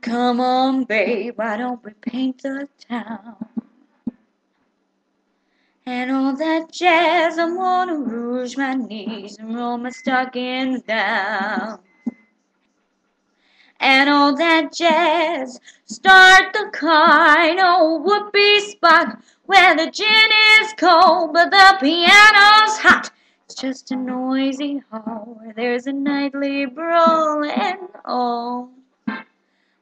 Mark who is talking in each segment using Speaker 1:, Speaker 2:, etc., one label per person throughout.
Speaker 1: Come on, babe, why don't we paint the town? And all that jazz, I wanna rouge my knees and roll my stockings down. And all that jazz, start the car, in old whoopee spot where the gin is cold but the piano's hot. It's just a noisy hall where there's a nightly brawl and all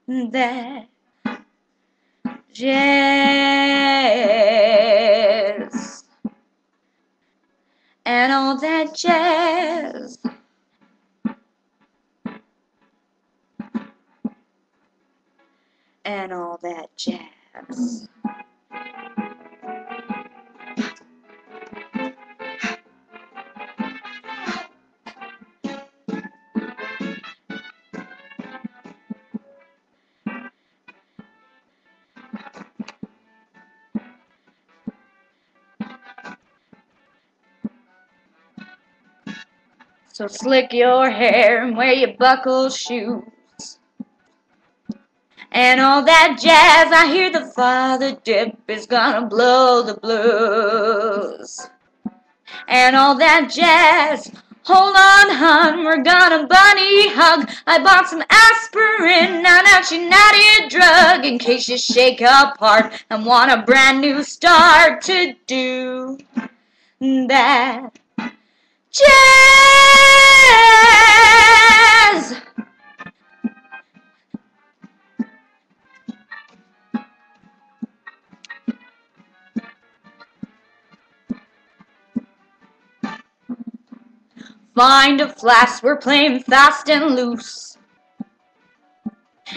Speaker 1: that jazz and all that jazz. And all that jazz. So slick your hair and wear your buckle shoes. And all that jazz, I hear the father dip is gonna blow the blues. And all that jazz, hold on, hun, we're gonna bunny hug. I bought some aspirin, now that's your natty drug, in case you shake apart and want a brand new start to do that. Jazz! Find a flask, we're playing fast and loose.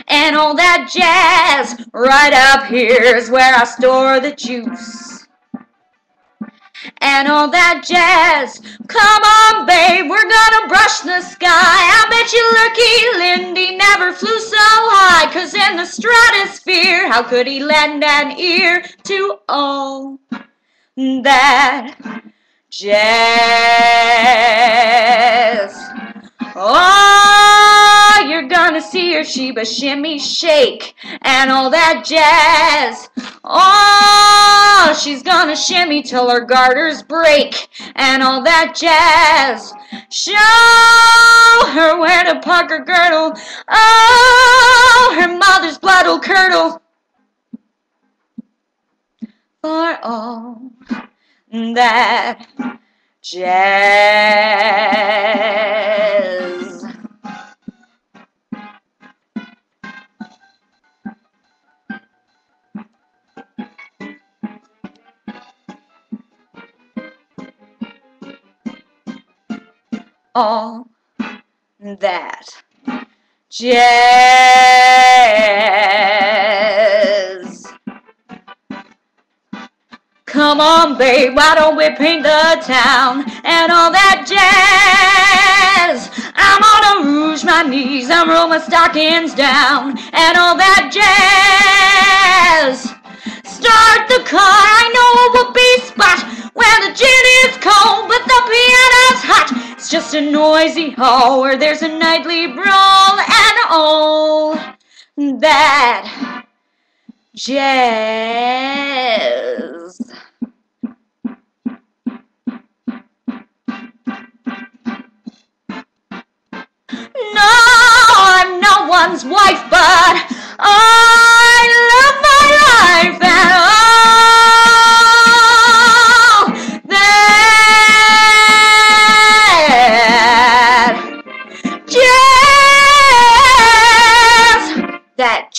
Speaker 1: And all that jazz, right up here is where I store the juice. And all that jazz, come on babe, we're gonna brush the sky. I bet you Lucky Lindy never flew so high, cause in the stratosphere, how could he lend an ear to all that jazz. Oh, you're gonna see her Sheba shimmy shake and all that jazz. Oh, she's gonna shimmy till her garters break and all that jazz. Show her where to park her girdle. Oh, her mother's blood will curdle. For all that jazz. All that jazz. Come on, babe, why don't we paint the town and all that jazz? I'm gonna rouge my knees and roll my stockings down and all that jazz. Start the car, I know a noisy hall where there's a nightly brawl and all that jazz. No, I'm no one's wife,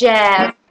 Speaker 1: jazz